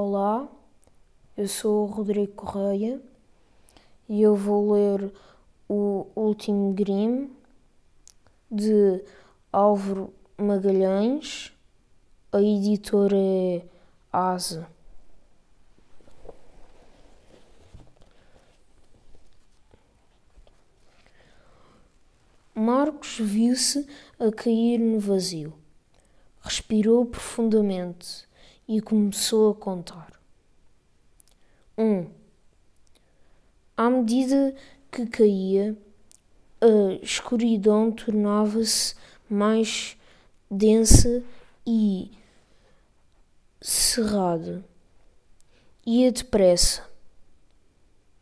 Olá, eu sou o Rodrigo Correia e eu vou ler o último Grimm de Álvaro Magalhães. A editora é Asa. Marcos viu-se a cair no vazio. Respirou profundamente e começou a contar. Um. À medida que caía, a escuridão tornava-se mais densa e cerrada. Ia depressa,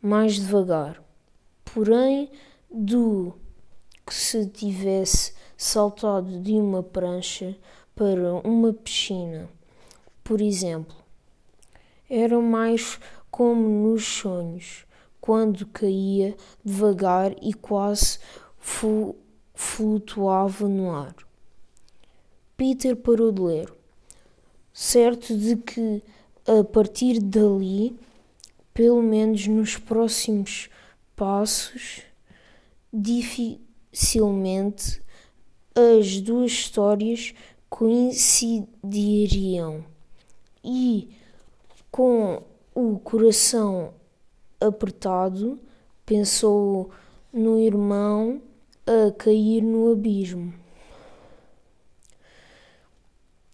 mais devagar, porém do que se tivesse saltado de uma prancha para uma piscina, por exemplo. Era mais como nos sonhos, quando caía devagar e quase flutuava no ar. Peter parou de ler, certo de que a partir dali, pelo menos nos próximos passos, dificilmente as duas histórias coincidiriam. E com o coração apertado, pensou no irmão a cair no abismo.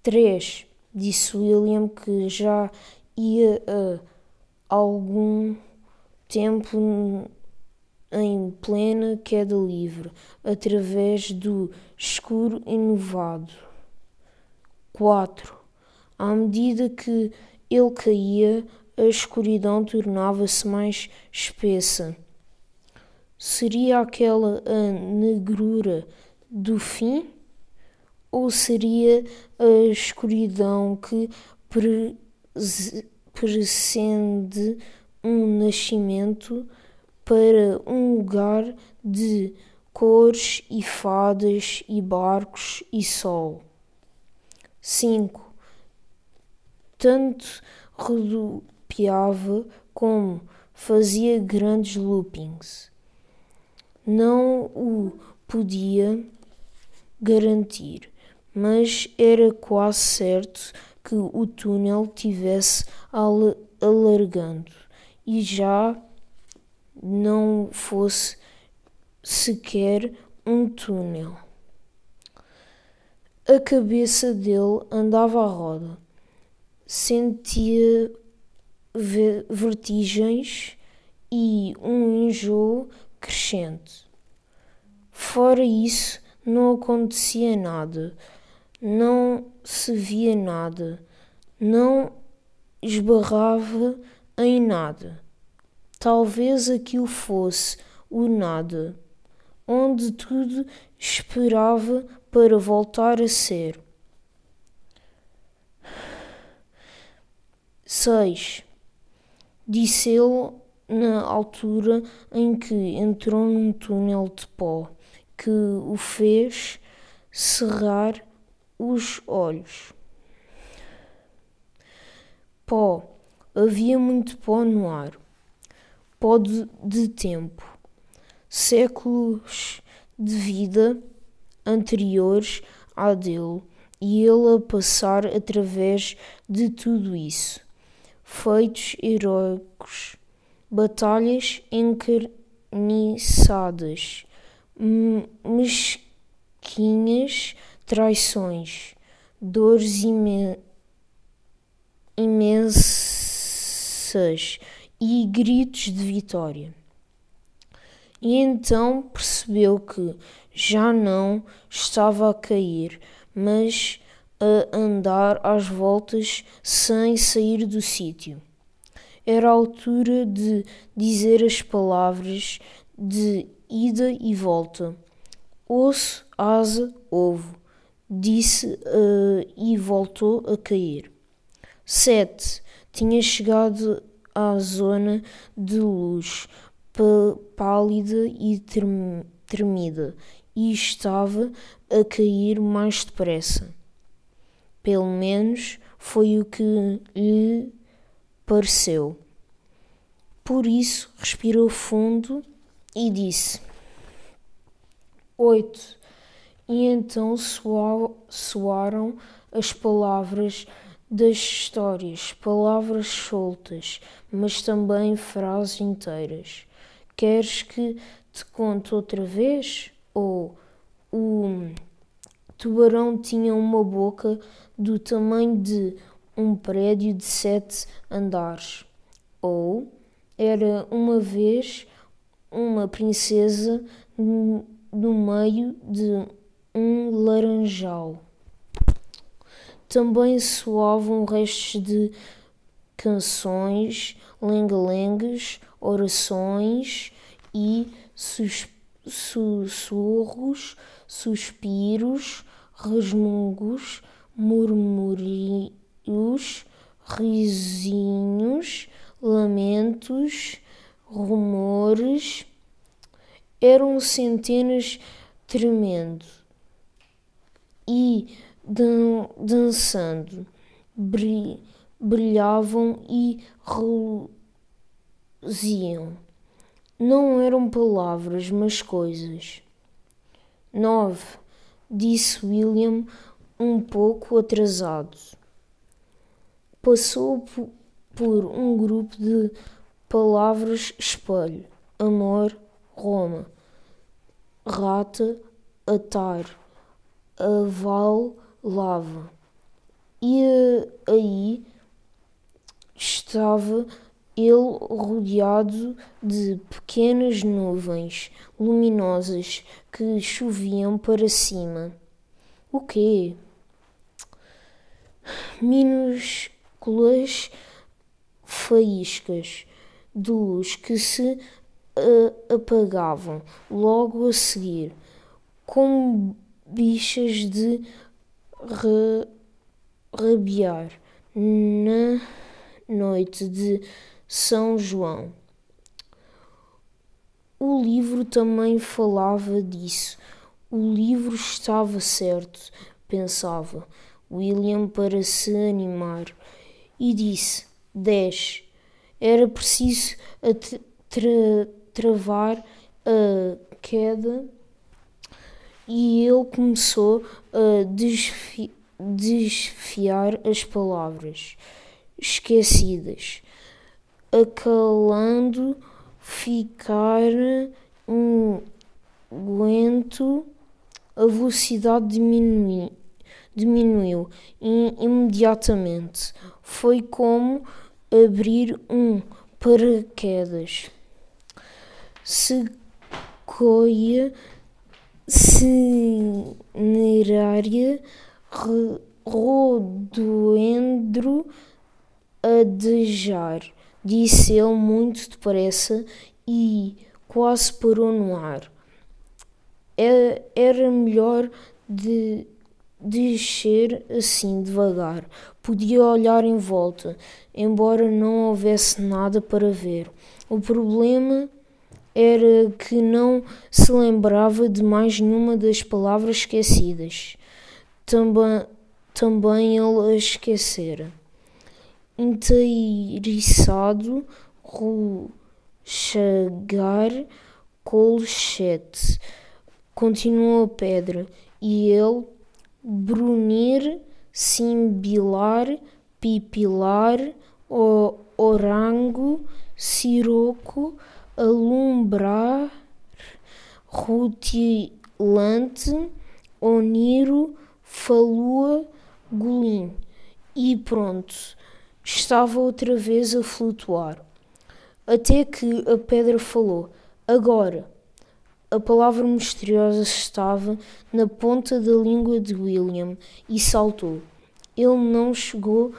Três, disse William, que já ia há algum tempo em plena queda livre, através do escuro inovado. 4. À medida que ele caía, a escuridão tornava-se mais espessa. Seria aquela a negrura do fim? Ou seria a escuridão que precede um nascimento? para um lugar de cores e fadas e barcos e sol. 5. Tanto rodopiava como fazia grandes loopings. Não o podia garantir, mas era quase certo que o túnel tivesse alargando e já não fosse sequer um túnel. A cabeça dele andava à roda. Sentia vertigens e um enjoo crescente. Fora isso, não acontecia nada, não se via nada, não esbarrava em nada. Talvez aquilo fosse o nada, onde tudo esperava para voltar a ser. 6. Disse ele na altura em que entrou num túnel de pó que o fez cerrar os olhos. Pó. Havia muito pó no ar pó de tempo, séculos de vida anteriores à dele, e ele a passar através de tudo isso. Feitos heróicos, batalhas encarniçadas, mesquinhas traições, dores imensas e gritos de vitória. E então percebeu que já não estava a cair, mas a andar às voltas sem sair do sítio. Era a altura de dizer as palavras de ida e volta. Osso, asa, ovo. Disse uh, e voltou a cair. Sete. Tinha chegado à zona de luz, pálida e tremida, e estava a cair mais depressa. Pelo menos foi o que lhe pareceu. Por isso, respirou fundo e disse: Oito. E então soaram as palavras das histórias, palavras soltas, mas também frases inteiras. Queres que te conte outra vez? Ou o tubarão tinha uma boca do tamanho de um prédio de sete andares. Ou era uma vez uma princesa no meio de um laranjal. Também soavam restos de canções, lenga-lengas, orações e sussurros, suspiros, resmungos, murmúrios, risinhos, lamentos, rumores. Eram centenas tremendo e dan dançando, brilhavam e reluziam. Não eram palavras, mas coisas. Nove, disse William, um pouco atrasado. Passou por um grupo de palavras espelho, amor, Roma, rata, atar, aval, lava. E aí estava ele rodeado de pequenas nuvens luminosas que choviam para cima. O quê? Minúsculas faíscas de luz que se uh, apagavam logo a seguir, como bichas de rabiar na noite de São João. O livro também falava disso. O livro estava certo, pensava William para se animar, e disse: Dez. Era preciso tra travar a queda e ele começou a desfi desfiar as palavras esquecidas, acalando ficar um aguento, a velocidade diminui, diminuiu imediatamente. Foi como abrir um paraquedas. Sequoia cinerária rodoendro a dejar, disse ele muito depressa e quase parou no ar. É, era melhor de descer assim devagar. Podia olhar em volta, embora não houvesse nada para ver. O problema era que não se lembrava de mais nenhuma das palavras esquecidas. Também, também ele a esquecera inteiriçado, rochagar, colchete. Continuou a pedra, e ele, brunir, simbilar, pipilar, orango, siroco, alumbrar, rutilante, oniro, falua, golim. E pronto estava outra vez a flutuar. Até que a pedra falou: Agora! A palavra misteriosa estava na ponta da língua de William e saltou. Ele não chegou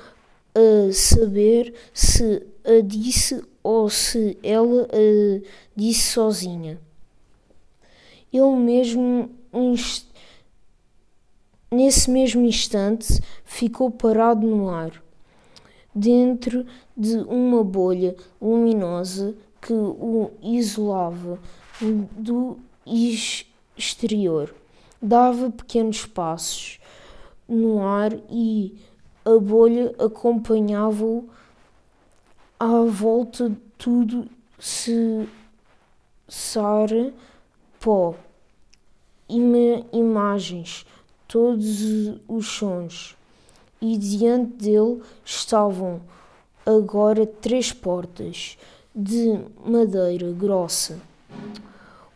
a saber se a disse ou se ela a disse sozinha. Ele mesmo, nesse mesmo instante, ficou parado no ar dentro de uma bolha luminosa que o isolava do exterior. Dava pequenos passos no ar e a bolha acompanhava-o À volta tudo se sara pó, Ima imagens, todos os sons, e diante dele estavam agora três portas de madeira grossa.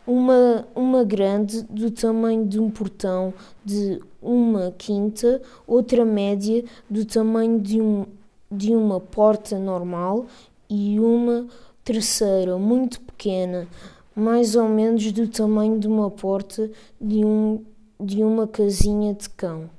Uma, uma grande, do tamanho de um portão de uma quinta, outra média, do tamanho de, um, de uma porta normal, e uma terceira, muito pequena, mais ou menos do tamanho de uma porta de, um, de uma casinha de cão.